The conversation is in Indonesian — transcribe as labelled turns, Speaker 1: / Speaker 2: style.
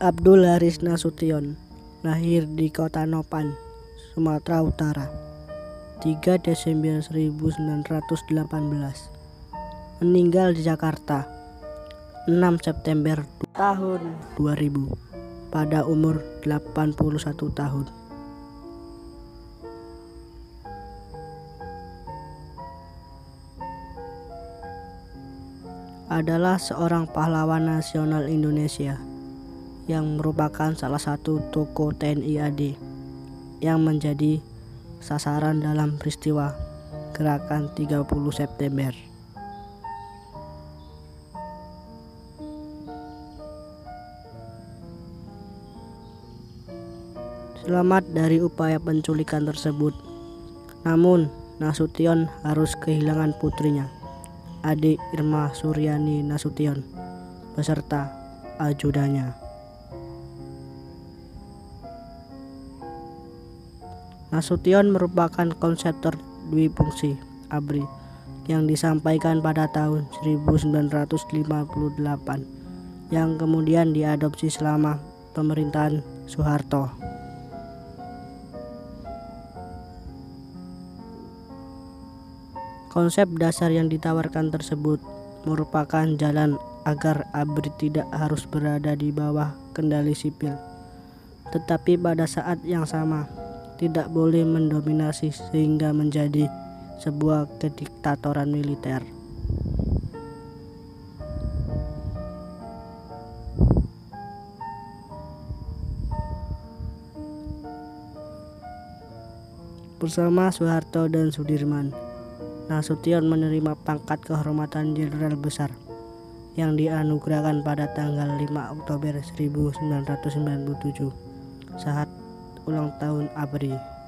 Speaker 1: Abdul Haris Nasution lahir di kota Nopan, Sumatera Utara 3 Desember 1918 meninggal di Jakarta 6 September tahun. 2000 pada umur 81 tahun. Adalah seorang pahlawan nasional Indonesia yang merupakan salah satu tokoh TNI AD yang menjadi sasaran dalam peristiwa gerakan 30 September. Selamat dari upaya penculikan tersebut. Namun, Nasution harus kehilangan putrinya adik Irma Suryani Nasution beserta ajudannya. Nasution merupakan konseptor dwi fungsi ABRI yang disampaikan pada tahun 1958 yang kemudian diadopsi selama pemerintahan Soeharto. Konsep dasar yang ditawarkan tersebut merupakan jalan agar ABRI tidak harus berada di bawah kendali sipil, tetapi pada saat yang sama tidak boleh mendominasi sehingga menjadi sebuah kediktatoran militer. Bersama Soeharto dan Sudirman, Nasution menerima pangkat kehormatan Jenderal Besar yang dianugerahkan pada tanggal 5 Oktober 1997 saat ulang tahun ABRI.